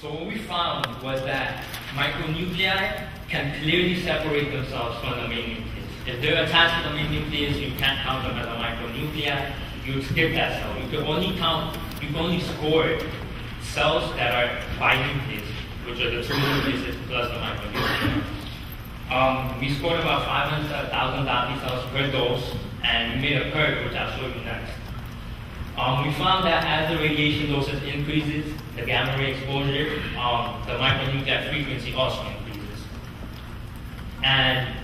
So what we found was that micronuclei can clearly separate themselves from the main nucleus. If they're attached to the main nucleus, you can't count them as a micronuclei. You skip that cell. You can only count, you can only score cells that are binucleus, which are the two nucleuses plus the micronuclei. Um, we scored about 500,000 Dopy cells per dose, and we made a curve, which I'll show you next. Um, we found that as the radiation dosage increases, the gamma ray exposure, um, the micronuclear frequency also increases. And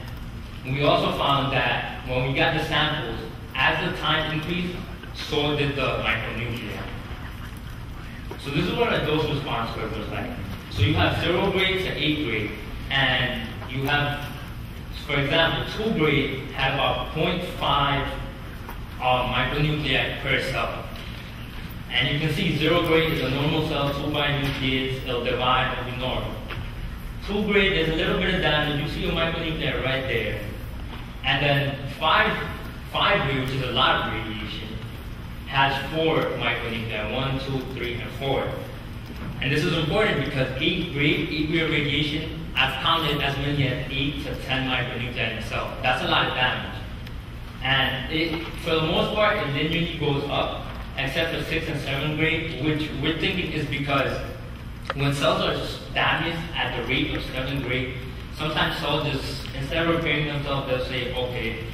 we also found that when we got the samples, as the time increased, so did the micronuclei. So this is what a dose response curve looks like. So you have zero grade to eight grade, and you have, for example, two grade have about 0.5 uh, micronuclei per cell. And you can see zero grade is a normal cell, two binucleates, it'll divide, it'll be normal. Two grade, there's a little bit of damage, you see a micronuclei right there. And then five, five grade, which is a lot of radiation, has four micronuclei, one, two, three, and four. And this is important because eight grade, eight grade radiation, I've counted as many as eight to 10 micronuclei in a cell. That's a lot of damage. And it, for the most part, it linearly goes up, except for sixth and seventh grade, which we're thinking is because when cells are damaged at the rate of seventh grade, sometimes cells just, instead of repairing themselves, they'll say, okay,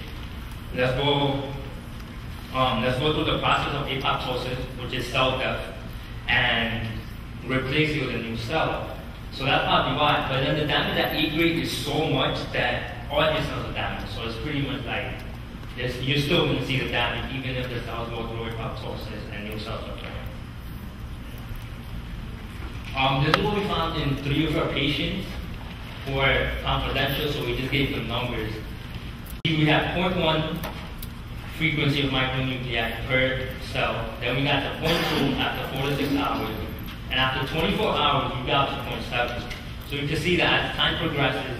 let's go, um, let's go through the process of apoptosis, which is cell death, and replace it with a new cell. So that's probably why. But then the damage at 8 grade is so much that all your cells are damaged. So it's pretty much like you're still going to see the damage even if the cells go through apoptosis and new cells are formed. Um, this is what we found in three of our patients who are confidential, so we just gave them numbers. We have 0.1 frequency of micronuclei per cell. Then we got to 0.2 after 4 to 6 hours. And after 24 hours, we got to 0.7. So you can see that as time progresses,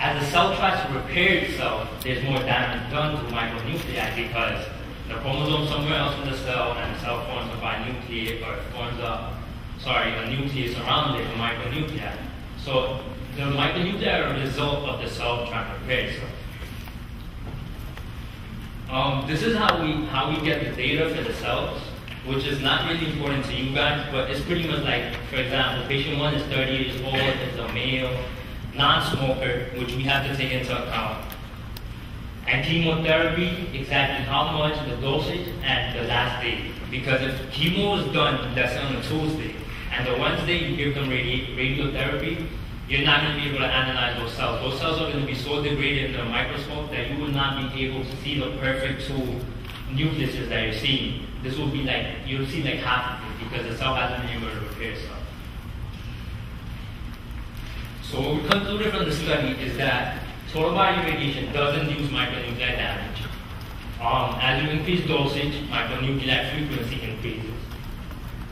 as the cell tries to repair itself, there's more damage done to micronuclei because the chromosome somewhere else in the cell and the cell forms a binucleate or forms a, sorry, a nucleus around it, a micronuclei. So the micronuclei are a result of the cell trying to repair itself. Um, this is how we how we get the data for the cells, which is not really important to you guys, but it's pretty much like, for example, patient one is 30 years old, is a male, non-smoker, which we have to take into account. And chemotherapy, exactly how much, the dosage, and the last day. Because if chemo is done, that's on a Tuesday, and the Wednesday you give them radi- radiotherapy, you're not going to be able to analyze those cells. Those cells are going to be so degraded in the microscope that you will not be able to see the perfect two nucleuses that you're seeing. This will be like, you'll see like half of it because the cell hasn't been able to repair itself. So what we concluded from the study is that total body radiation does induce micronuclear damage. Um, as you increase dosage, micronuclear frequency increases.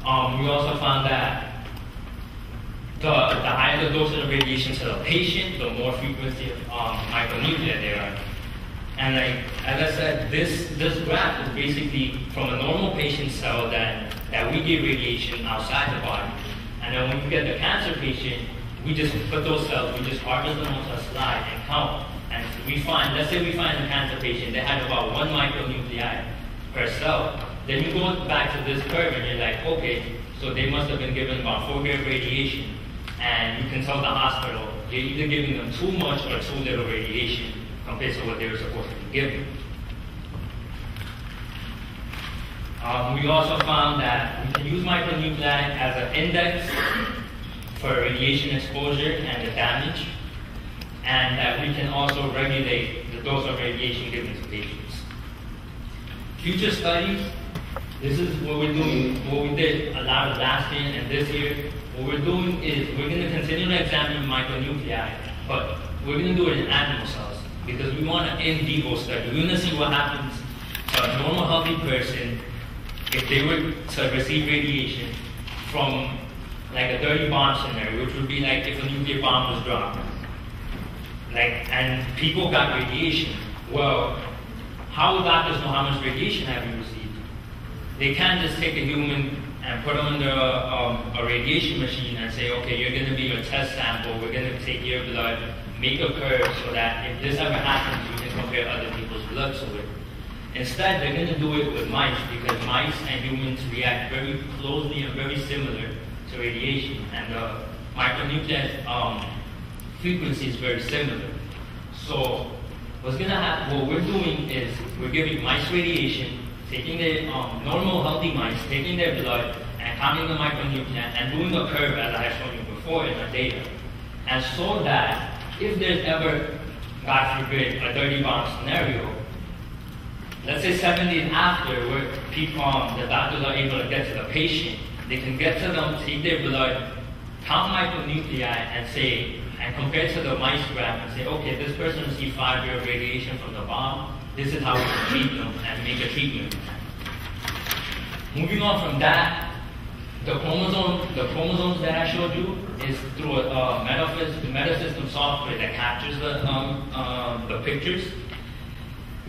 Um, we also found that the, the higher the dosage of radiation to the patient, the more frequency of um, micronuclear there are. And like, as I said, this, this graph is basically from a normal patient cell that, that we give radiation outside the body. And then when you get the cancer patient, we just put those cells, we just harvest them onto a slide and count. And we find, let's say we find a cancer patient that had about one micronuclei per cell. Then you go back to this curve and you're like, okay, so they must have been given about four grade radiation. And you can tell the hospital, you're either giving them too much or too little radiation compared to what they were supposed to be given. Um, we also found that we can use micronuclei as an index for radiation exposure and the damage, and that we can also regulate the dose of radiation given to patients. Future studies, this is what we're doing, what we did a lot of last year and this year. What we're doing is we're going to continue to examine micronuclei, but we're going to do it in animal cells because we want an in vivo study. We're going to see what happens to a normal healthy person if they were to receive radiation from like a dirty bomb scenario, which would be like if a nuclear bomb was dropped. Like, and people got radiation. Well, how will doctors know how much radiation have you received? They can't just take a human and put them under a, um, a radiation machine and say, okay, you're going to be a test sample. We're going to take your blood, make a curve so that if this ever happens, you can compare other people's blood to it. Instead, they're going to do it with mice because mice and humans react very closely and very similar radiation, and the micronuclear um, frequency is very similar. So, what's to happen? What we're doing is we're giving mice radiation, taking the um, normal healthy mice, taking their blood, and counting the micronucleus, and doing the curve as I have shown you before in our data, and so that if there's ever, God forbid, a dirty bomb scenario, let's say seven days after, where people, um, the doctors are able to get to the patient, they can get to them, take their blood, count micronuclei, and say, and compare to the mice graph and say, okay, this person received five year radiation from the bomb. This is how we can treat them and make a treatment. Moving on from that, the chromosome, the chromosomes that I showed you is through a uh, metasystem software that captures the um, um, the pictures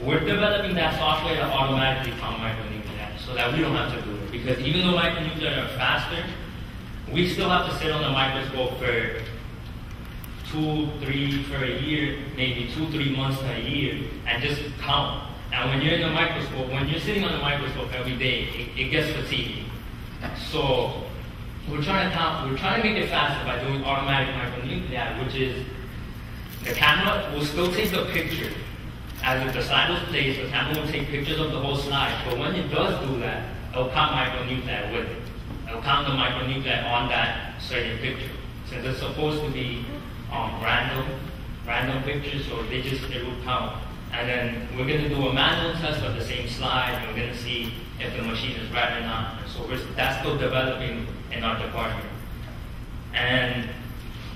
we're developing that software to automatically count micronuclei so that we don't have to do it. Because even though micronuclei are faster, we still have to sit on the microscope for two, three, for a year, maybe two, three months a year, and just count. And when you're in the microscope, when you're sitting on the microscope every day, it, it gets fatiguing. So we're trying to count, we're trying to make it faster by doing automatic micronuclei, which is the camera will still take the picture as if the slide was placed, the camera will take pictures of the whole slide. But when it does do that, it'll count micronuclei with it. It'll count the micronuclei on that certain picture. Since it's supposed to be um, random, random pictures, so they just it will count. And then we're going to do a manual test of the same slide, and we're going to see if the machine is right or not. So that's still developing in our department. And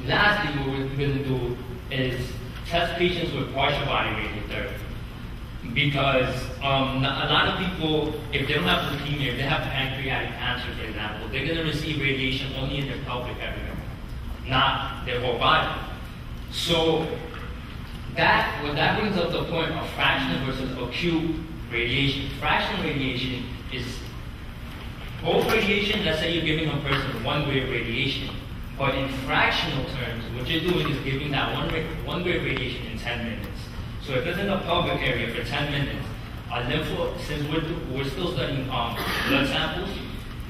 lastly, what we're going to do is test patients with partial body radiotherapy. Because um, a lot of people, if they don't have leukemia, if they have pancreatic cancer, for example, they're going to receive radiation only in their pelvic area, not their whole body. So that what that brings up the point of fractional versus acute radiation. Fractional radiation is both radiation, let's say you're giving a person one way of radiation, but in fractional terms, what you're doing is giving that one, one way radiation in 10 minutes. So if it's in the pelvic area for 10 minutes, a lympho, since we're, we're still studying um, blood samples,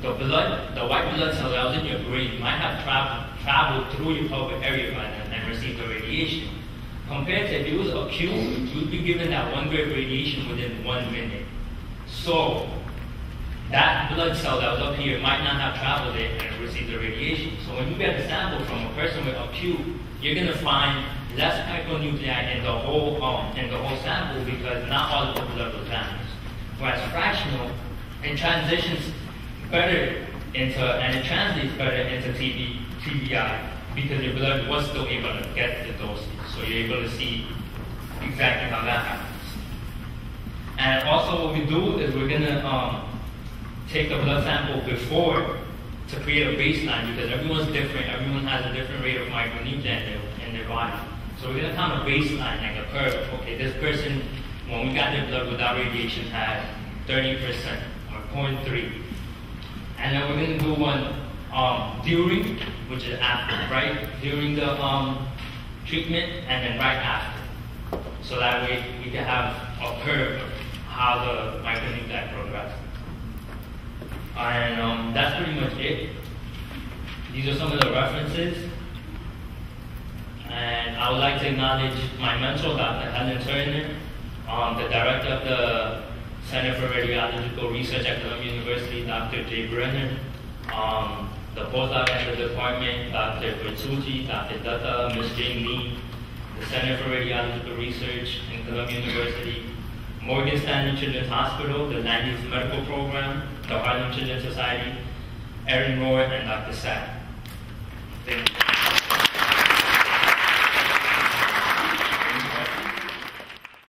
the blood, the white blood cells that was in your brain might have tra- traveled through your pelvic area by then and received the radiation. Compared to if it was acute, you'd be given that one way radiation within one minute. So that blood cell that was up here might not have traveled it and received the radiation. So when you get a sample from a person with acute, you're going to find less micronuclei in the whole um, in the whole sample because not all of the blood was damaged. Whereas fractional, it transitions better into and it translates better into TB, TBI because your blood was still able to get the dosage. So you're able to see exactly how that happens. And also what we do is we're gonna um, take the blood sample before to create a baseline because everyone's different. Everyone has a different rate of micronuclei in their, body. So we're to count a baseline, like a curve. Okay, this person, when we got their blood without radiation, had 30% or 0.3. And then we're to do one um, during, which is after, right? During the um, treatment and then right after. So that way we can have a curve of how the micronuclei progress. And um, that's pretty much it. These are some of the references. And I would like to acknowledge my mentor, Dr. Helen Turner, um, the director of the Center for Radiological Research at Columbia University, Dr. Jay Brenner, um, the postdoc at the department, Dr. Bertucci, Dr. Dutta, Ms. Jane Lee, the Center for Radiological Research in Columbia University, Morgan Stanley Children's Hospital, the 90s Medical Program, the Harlem Children's Society, Erin Rohr, and Dr. Sat. Thank you.